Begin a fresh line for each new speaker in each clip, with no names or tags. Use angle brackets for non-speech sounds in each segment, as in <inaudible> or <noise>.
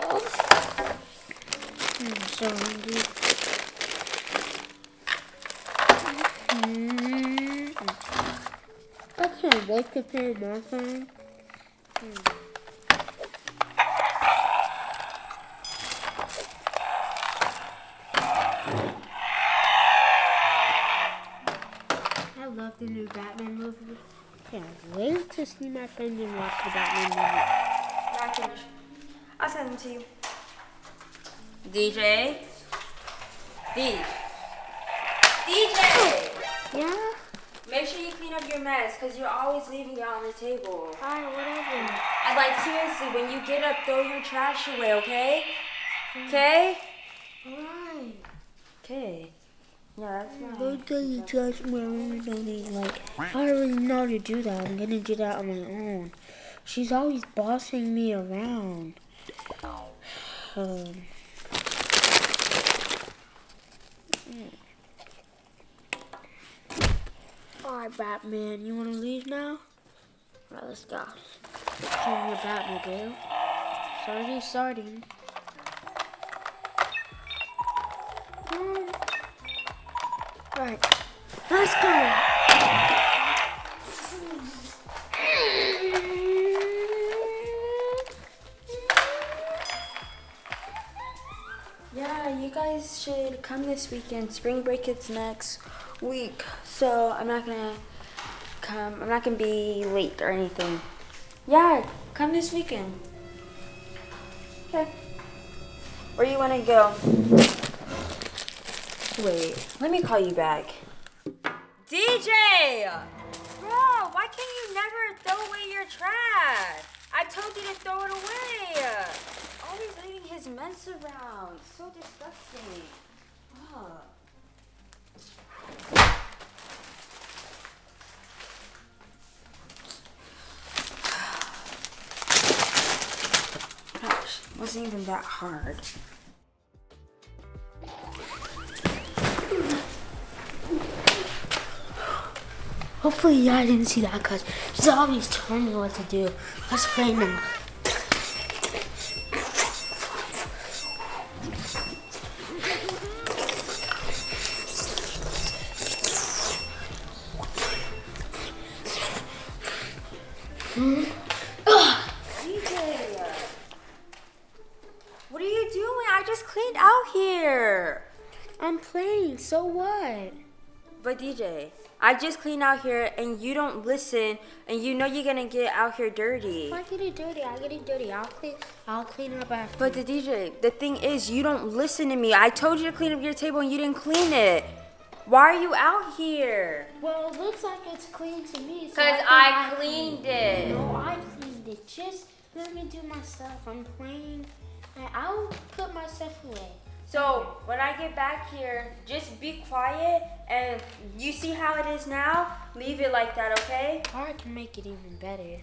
I'm so hungry. Mm. I can't wait to play my phone. I love the new Batman movie. Can't wait to see my friends and watch the Batman movie.
Not finished. I'll send them to you. DJ. D. DJ.
Yeah?
Make sure you clean up your mess, cause you're always leaving it on the table.
Alright, whatever.
And like seriously, when you get up, throw your trash away, okay? Okay?
Alright.
Okay. Yeah, that's fine.
Don't tell you trash my own donate. Like, I already know how to do that. I'm gonna do that on my own. She's always bossing me around. Um, Alright, Batman, you wanna leave now? Alright, let's go. Turn your Batmobile. It's already starting. Um, Right. Let's go.
Guys should come this weekend. Spring break is next week, so I'm not gonna come. I'm not gonna be late or anything. Yeah, come this weekend. Okay. Where you wanna go? Wait, let me call you back. DJ! Bro, why can't you never throw away your trash? I told you to throw it away. Always leaving his mess around. So disgusting. Ugh. Gosh, wasn't even that hard.
Hopefully, y'all didn't see that because always telling me what to do. Let's play now.
Just cleaned out here.
I'm playing, so what?
But DJ, I just cleaned out here and you don't listen and you know you're gonna get out here dirty.
If I get it dirty, I get it dirty. I'll clean. I'll clean it up after.
But the DJ, the thing is, you don't listen to me. I told you to clean up your table and you didn't clean it. Why are you out here?
well, it looks like it's clean to me. So
Because
think
I cleaned it.
No, I cleaned it. Just let me do my stuff. I'm playing. And I'll put my stuff away.
So when I get back here, just be quiet and you see how it is now? Leave it like that, okay?
Or I can make it even better.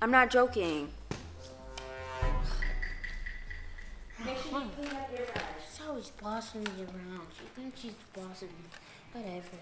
I'm not joking. Make sure you clean up your mess.
She's always bossing me around. She thinks she's bossing me. Whatever.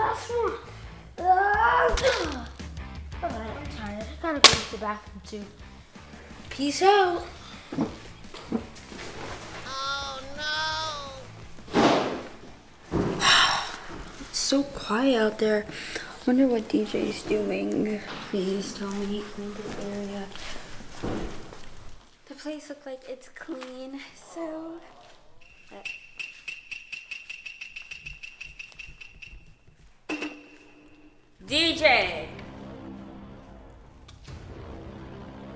And last one. Uh, Alright, I'm tired. I gotta go to the bathroom too. Peace out. Oh no.
it's so quiet out there. Wonder what DJ's doing. Please tell me he cleaned this area. The place looks like it's clean, so. DJ!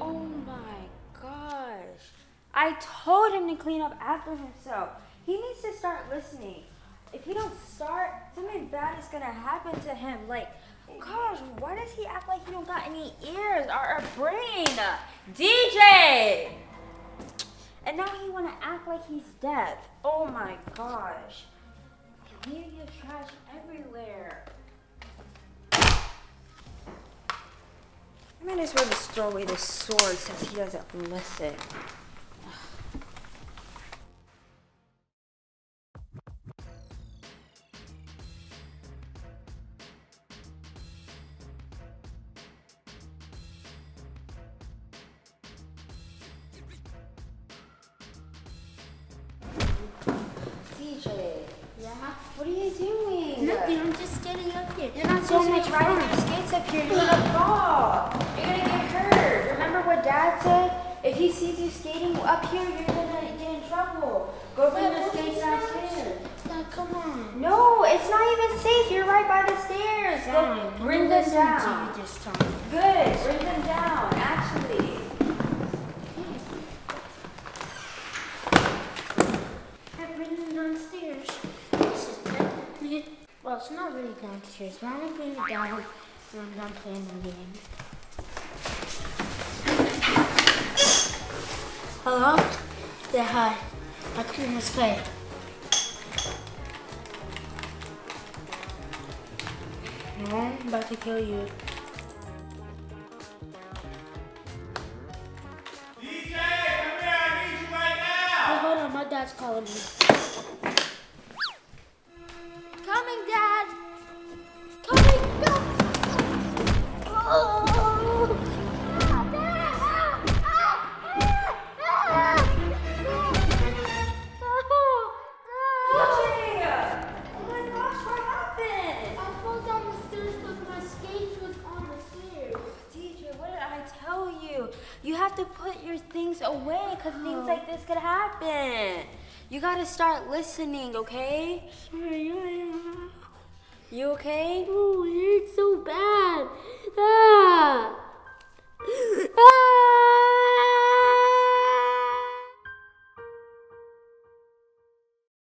Oh my gosh. I told him to clean up after himself. He needs to start listening. If he don't start, something bad is gonna happen to him. Like, gosh, why does he act like he don't got any ears or a brain? DJ! And now he wanna act like he's deaf. Oh my gosh. Leaving trash everywhere. Might as well just throw away this sword since he doesn't listen. <sighs> DJ, What are you doing?
Nothing. I'm just getting up here.
You're not
so
supposed to
much
be riding your skates up here. You're gonna fall. You're gonna get hurt. Remember what Dad said? If he sees you skating up here, you're gonna get in trouble. Go bring the skates downstairs.
Dad, come on.
No, it's not even safe. You're right by the stairs. Go bring them down.
to you this time.
Good. Bring them down. Actually.
I bring them downstairs. This is technically, well, it's not really downstairs, but I'm gonna bring it down when I'm done playing the game. Hello? Yeah, hi. I come in this way. No, I'm about to kill you.
DJ, come here, I need you right now!
Hey, hold on, my dad's calling me.
You? Have to put your things away because things like this could happen. You gotta start listening, okay?
Sorry, I,
You okay?
oh, it hurts so bad. Ah. Ah.